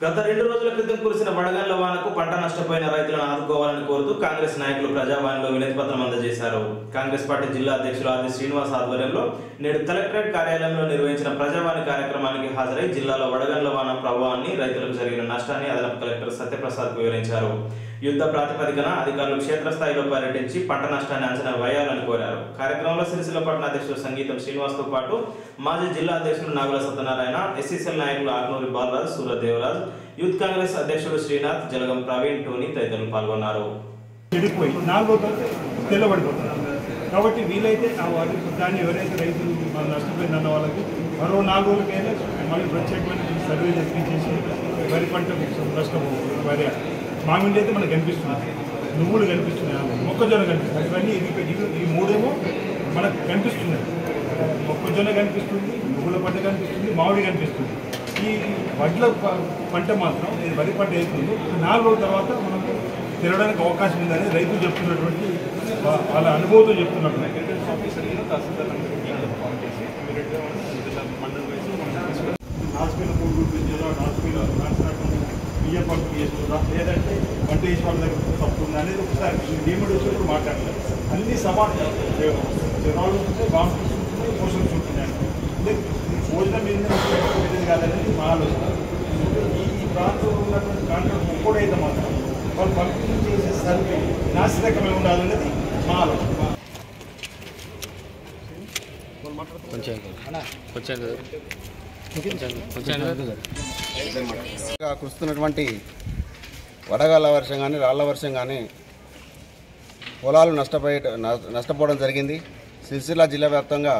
గత రెండు రోజుల క్రితం కురిసిన వడగళ్ళ వానకు పంట నష్టపోయిన రైతులను ఆదుకోవాలని కోరుతూ కాంగ్రెస్ నాయకులు ప్రజావాణిలో వినతి పత్రం అందజేశారు. కాంగ్రెస్ పార్టీ జిల్లా అధ్యక్షులు ఆది శ్రీనివాస్ ఆధ్వర్యంలో నేడు కలెక్టరేట్ కార్యాలయంలో నిర్వహించిన ప్రజావాణి కార్యక్రమానికి హాజరై జిల్లాలో వడగండ్ల వాన ప్రభావాన్ని రైతులకు జరిగిన నష్టాన్ని అదనపు కలెక్టర్ సత్యప్రసాద్ వివరించారు. యుద్ధ ప్రాతిపదికన అధికారులు క్షేత్రస్థాయిలో పర్యటించి పంట నష్టాన్ని అంచనా వేయాలని కోరారు. కార్యక్రమంలో సిరిసిల్ల పట్టణ అధ్యక్షుడు సంగీతం శ్రీనివాస్తో పాటు మాజీ జిల్లా అధ్యక్షుడు నాగుల సత్యనారాయణ ఎస్సీసీఎల్ నాయకులు ఆగ్నూరి బాలరాజ్ సూర్యదేవరాజ్ యూత్ కాంగ్రెస్ అధ్యక్షుడు శ్రీనాథ్ జలగం ప్రవీణ్ టోనీ తదితరులు పాల్గొన్నారు. కాబట్టి వీలైతే ఆ వారి దాన్ని ఎవరైతే రైతులు వాళ్ళు నష్టపోయిందన్న వాళ్ళకి మరో నాలుగు రోజులకైనా మళ్ళీ ప్రత్యేకమైన సర్వే చేసి వరి పంట నష్టము వరి మామిడి అయితే మనకు కనిపిస్తుంది నువ్వులు కనిపిస్తున్నాయి మొక్కజొన్న కనిపిస్తుంది ఇవన్నీ ఇవి- ఈ మూడేమో మనకు కనిపిస్తున్నాయి. మొక్కజొన్న కనిపిస్తుంది నువ్వుల పంట కనిపిస్తుంది మామిడి కనిపిస్తుంది. ఈ వడ్ల ప- పంట మాత్రం ఇది వరి పంట అవుతుందో నాలుగు రోజుల తర్వాత మనం తిరగడానికి అవకాశం ఉందని రైతులు చెప్తున్నటువంటి వాళ్ళ అనుభవంతో చెప్తున్నట్టు హాస్పిటల్ కోరుకుంటూ జిల్లా హాస్పిటల్ బియ్యం పంపిణీ చేస్తుందా లేదంటే వంట వేసి వాళ్ళ దగ్గర తప్పు ఉందా అనేది ఒకసారి నియమడు వచ్చినప్పుడు మాట్లాడలేదు. అన్ని సమాజం జనాలు బాగుంటుంది. బాంబ్స్ ఉంటున్నాయి భోజనం మీద పెట్టేది కాదనేది మా ఆలోచన ఈ ప్రాంతంలో ఉన్నటువంటి కాంట్రాక్ట్ ఒక్కడైతే మాత్రం వాళ్ళు పంపిణీ చేసే సర్వే నాశనకమే ఉండాలనేది మా ఆలోచన కురుస్తున్నటువంటి వడగాల వర్షం కానీ రాళ్ళ వర్షం కానీ పొలాలు నష్టపోయే నష్టపోవడం జరిగింది. సిరిసిల్ల జిల్లా వ్యాప్తంగా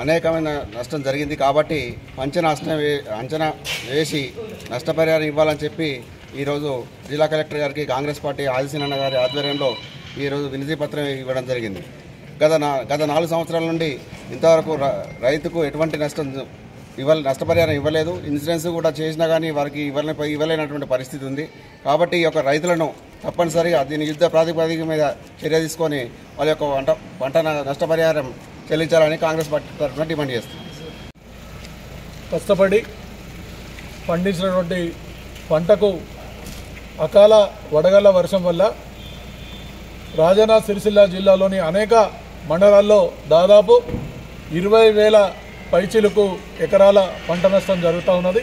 అనేకమైన నష్టం జరిగింది కాబట్టి అంచనా వే- అంచనా వేసి నష్టపరిహారం ఇవ్వాలని చెప్పి ఈరోజు జిల్లా కలెక్టర్ గారికి కాంగ్రెస్ పార్టీ ఆదిశీనన్న గారి ఆధ్వర్యంలో ఈరోజు వినతి పత్రం ఇవ్వడం జరిగింది. గత నా గత నాలుగు సంవత్సరాల నుండి ఇంతవరకు రైతుకు ఎటువంటి నష్టం ఇవ్వ నష్టపరిహారం ఇవ్వలేదు. ఇన్సూరెన్స్ కూడా చేసినా కానీ వారికి ఇవ్వలే ఇవ్వలేనటువంటి పరిస్థితి ఉంది. కాబట్టి ఈ యొక్క రైతులను తప్పనిసరిగా దీని యుద్ధ ప్రాతిపదిక మీద చర్య తీసుకొని వాళ్ళ యొక్క వంట పంట నష్టపరిహారం చెల్లించాలని కాంగ్రెస్ పార్టీ తరఫున డిమాండ్ చేస్తుంది. కష్టపడి పండించినటువంటి పంటకు అకాల వడగళ్ళ వర్షం వల్ల రాజన్న సిరిసిల్ల జిల్లాలోని అనేక మండలాల్లో దాదాపు ఇరవై వేల పైచీలకు ఎకరాల పంట నష్టం జరుగుతూ ఉన్నది.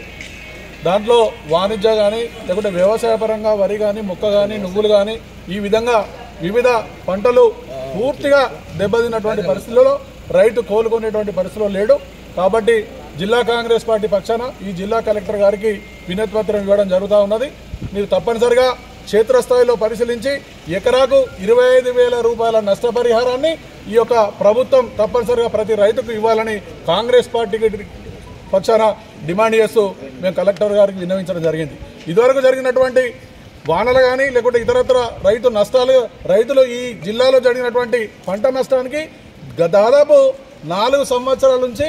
దాంట్లో వాణిజ్య కానీ లేకుంటే వ్యవసాయపరంగా వరి కానీ మొక్క కానీ నువ్వులు కానీ ఈ విధంగా వివిధ పంటలు పూర్తిగా దెబ్బతిన్నటువంటి పరిస్థితుల్లో రైతు కోలుకునేటువంటి పరిస్థితిలో లేడు. కాబట్టి జిల్లా కాంగ్రెస్ పార్టీ పక్షాన ఈ జిల్లా కలెక్టర్ గారికి వినతి పత్రం ఇవ్వడం జరుగుతూ ఉన్నది. మీరు తప్పనిసరిగా క్షేత్రస్థాయిలో పరిశీలించి ఎకరాకు ఇరవై ఐదు వేల రూపాయల నష్టపరిహారాన్ని ఈ యొక్క ప్రభుత్వం తప్పనిసరిగా ప్రతి రైతుకు ఇవ్వాలని కాంగ్రెస్ పార్టీకి పక్షాన డిమాండ్ చేస్తూ మేము కలెక్టర్ గారికి విన్నవించడం జరిగింది. ఇదివరకు జరిగినటువంటి వానలు కానీ లేకుంటే ఇతరత్ర రైతు నష్టాలు రైతులు ఈ జిల్లాలో జరిగినటువంటి పంట నష్టానికి దాదాపు నాలుగు సంవత్సరాల నుంచి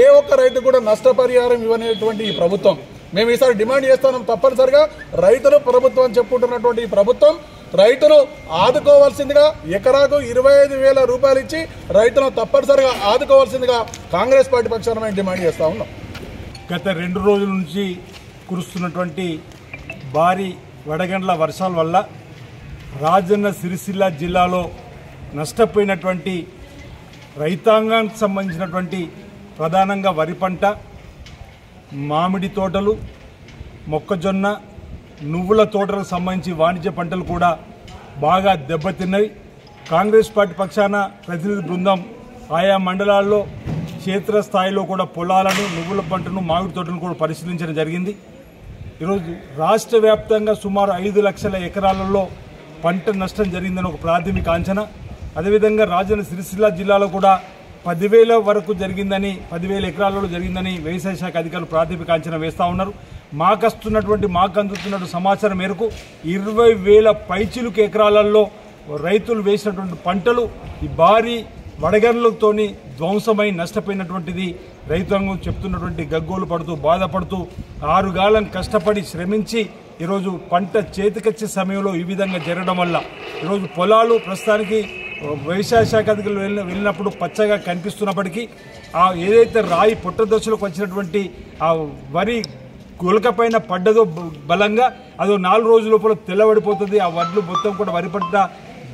ఏ ఒక్క రైతు కూడా నష్టపరిహారం ఇవ్వనేటువంటి ఈ ప్రభుత్వం. మేము ఈసారి డిమాండ్ చేస్తున్నాం తప్పనిసరిగా రైతులు ప్రభుత్వం అని చెప్పుకుంటున్నటువంటి ఈ ప్రభుత్వం రైతును ఆదుకోవాల్సిందిగా ఎకరాకు ఇరవై ఐదు వేల రూపాయలు ఇచ్చి రైతులను తప్పనిసరిగా ఆదుకోవాల్సిందిగా కాంగ్రెస్ పార్టీ పక్షాన మేము డిమాండ్ చేస్తూ ఉన్నాం. గత రెండు రోజుల నుంచి కురుస్తున్నటువంటి భారీ వడగండ్ల వర్షాల వల్ల రాజన్న సిరిసిల్ల జిల్లాలో నష్టపోయినటువంటి రైతాంగానికి సంబంధించినటువంటి ప్రధానంగా వరి పంట మామిడి తోటలు మొక్కజొన్న నువ్వుల తోటలకు సంబంధించి వాణిజ్య పంటలు కూడా బాగా దెబ్బతిన్నాయి. కాంగ్రెస్ పార్టీ పక్షాన ప్రతినిధి బృందం ఆయా మండలాల్లో క్షేత్రస్థాయిలో కూడా పొలాలను నువ్వుల పంటను మామిడి తోటను కూడా పరిశీలించడం జరిగింది. ఈరోజు రాష్ట్ర వ్యాప్తంగా సుమారు ఐదు లక్షల ఎకరాలలో పంట నష్టం జరిగిందని ఒక ప్రాథమిక అంచనా. అదేవిధంగా రాజన్న సిరిసిల్ల జిల్లాలో కూడా పదివేల వరకు జరిగిందని పదివేల ఎకరాలలో జరిగిందని వ్యవసాయ శాఖ అధికారులు ప్రాథమిక అంచనా వేస్తూ ఉన్నారు. మాకు వస్తున్నటువంటి మాకు అందుతున్నటువంటి సమాచారం మేరకు ఇరవై వేల పైచిలుకు ఎకరాలలో రైతులు వేసినటువంటి పంటలు ఈ భారీ వడగండ్లతోని ధ్వంసమై నష్టపోయినటువంటిది రైతాంగం చెప్తున్నటువంటి గగ్గోలు పడుతూ బాధపడుతూ ఆరుగాలం కష్టపడి శ్రమించి ఈరోజు పంట చేతికొచ్చే సమయంలో ఈ విధంగా జరగడం వల్ల ఈరోజు పొలాలు ప్రస్తుతానికి వ్యవసాయ శాఖ అధికారులు వెళ్ళిన వెళ్ళినప్పుడు పచ్చగా కనిపిస్తున్నప్పటికీ ఆ ఏదైతే రాయి పుట్టదశలోకి వచ్చినటువంటి ఆ వరి గులకపైన పడ్డదో బ- బలంగా అదో నాలుగు రోజుల లోపల తెల్లబడిపోతుంది. ఆ వడ్లు మొత్తం కూడా వరి పంట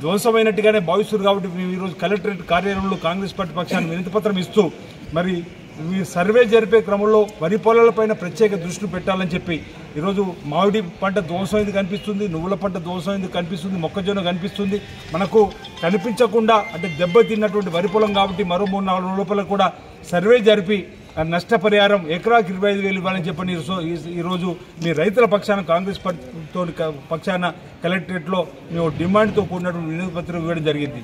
ధ్వంసమైనట్టుగానే భావిస్తున్నారు కాబట్టి మేము ఈరోజు కలెక్టరేట్ కార్యాలయంలో కాంగ్రెస్ పార్టీ పక్షాన్ని వినతిపత్రం ఇస్తూ మరి ఈ సర్వే జరిపే క్రమంలో వరి పొలాలపైన ప్రత్యేక దృష్టి పెట్టాలని చెప్పి ఈరోజు మామిడి పంట ధ్వంసమైంది కనిపిస్తుంది నువ్వుల పంట ధ్వంసమైంది కనిపిస్తుంది మొక్కజొన్న కనిపిస్తుంది. మనకు కనిపించకుండా అంటే దెబ్బతిన్నటువంటి వరి పొలం కాబట్టి మరో మూడు నాలుగు లోపల కూడా సర్వే జరిపి నష్టపరిహారం ఎకరాకి ఇరవై ఐదు వేలు ఇవ్వాలని చెప్పని ఈరోజు మీ రైతుల పక్షాన కాంగ్రెస్ పార్టీతో పక్షాన కలెక్టరేట్లో మేము డిమాండ్తో కూడినటువంటి వినతి ఇవ్వడం జరిగింది.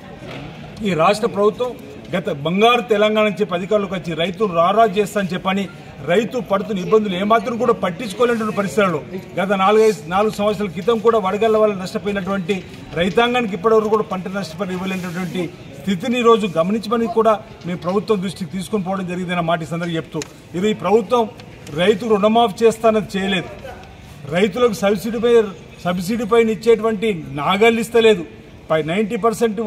ఈ రాష్ట్ర ప్రభుత్వం గత బంగారు తెలంగాణ నుంచి చెప్పి అధికారులకు వచ్చి రైతులు రారాజు చేస్తా అని చెప్పని రైతు పడుతున్న ఇబ్బందులు ఏమాత్రం కూడా పట్టించుకోలేనటువంటి పరిస్థితుల్లో గత నాలుగైదు నాలుగు సంవత్సరాల క్రితం కూడా వడగళ్ళ వల్ల నష్టపోయినటువంటి రైతాంగానికి ఇప్పటివరకు కూడా పంట నష్టపడి ఇవ్వలేనటువంటి స్థితిని ఈరోజు రోజు గమనించమని కూడా మీ ప్రభుత్వం దృష్టికి తీసుకొని పోవడం జరిగిందన్న మాట సందర్భం సందర్భంగా చెప్తూ ఇది ప్రభుత్వం రైతు రుణమాఫీ చేస్తానని చేయలేదు. రైతులకు సబ్సిడీ సబ్సిడీ పైన ఇచ్చేటువంటి నాగళ్ళు ఇస్తలేదు పై నైంటీ పర్సెంట్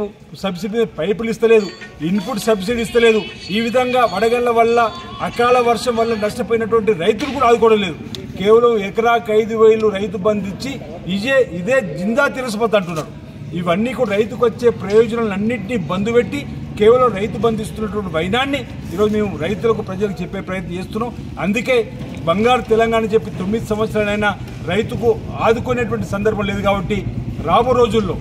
సబ్సిడీ పైపులు ఇస్తలేదు ఇన్పుట్ సబ్సిడీ ఇస్తలేదు. ఈ విధంగా వడగళ్ళ వల్ల అకాల వర్షం వల్ల నష్టపోయినటువంటి రైతులు కూడా ఆదుకోవడం లేదు. కేవలం ఎకరాకు ఐదు వేలు రైతు బంధించి ఇదే ఇదే జిందా తిరసపోతు అంటున్నారు ఇవన్నీ కూడా రైతుకు వచ్చే ప్రయోజనాలన్నింటినీ బంధు పెట్టి కేవలం రైతు బంధిస్తున్నటువంటి వైనాన్ని ఈరోజు మేము రైతులకు ప్రజలకు చెప్పే ప్రయత్నం చేస్తున్నాం. అందుకే బంగారు తెలంగాణ చెప్పి తొమ్మిది సంవత్సరాలైనా రైతుకు ఆదుకునేటువంటి సందర్భం లేదు కాబట్టి రాబో రోజుల్లో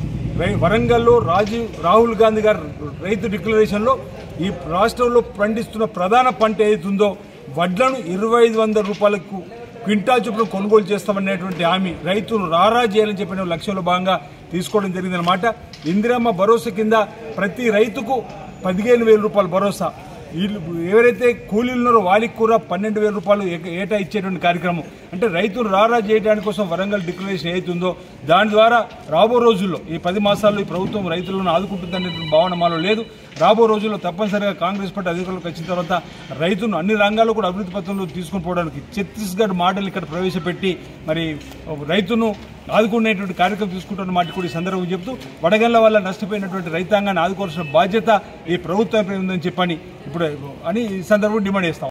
వరంగల్లో రాజీవ్ రాహుల్ గాంధీ గారు రైతు డిక్లరేషన్లో ఈ రాష్ట్రంలో పండిస్తున్న ప్రధాన పంట ఏదైతుందో వడ్లను ఇరవై ఐదు వందల రూపాయలకు క్వింటాల్ చొప్పున కొనుగోలు చేస్తామనేటువంటి హామీ రైతులు రారా చేయాలని చెప్పిన లక్ష్యంలో భాగంగా తీసుకోవడం జరిగిందనమాట ఇందిరమ్మ భరోసా కింద ప్రతి రైతుకు పదిహేను వేల రూపాయల భరోసా వీళ్ళు ఎవరైతే కూలీలు ఉన్నారో వాళ్ళకి కూడా పన్నెండు వేల రూపాయలు ఏటా ఇచ్చేటువంటి కార్యక్రమం. అంటే రైతులు రారా చేయడానికి కోసం వరంగల్ డిక్లరేషన్ ఏదైతుందో దాని ద్వారా రాబో రోజుల్లో ఈ పది మాసాల్లో ఈ ప్రభుత్వం రైతులను ఆదుకుంటుందనే భావన మాలో లేదు. రాబో రోజుల్లో తప్పనిసరిగా కాంగ్రెస్ పార్టీ అధికారులకు వచ్చిన తర్వాత రైతును అన్ని రంగాల్లో కూడా అభివృద్ధి పత్రంలో తీసుకొని పోవడానికి ఛత్తీస్గఢ్ మోడల్ ఇక్కడ ప్రవేశపెట్టి మరి రైతును ఆదుకునేటువంటి కార్యక్రమం తీసుకుంటున్న మాట కూడా ఈ సందర్భంగా చెప్తూ వడగళ్ళ వల్ల నష్టపోయినటువంటి రైతాంగాన్ని ఆదుకోవాల్సిన బాధ్యత ఈ ప్రభుత్వం ఉందని చెప్పని ఇప్పుడు అని ఈ సందర్భంగా డిమాండ్ చేస్తాం.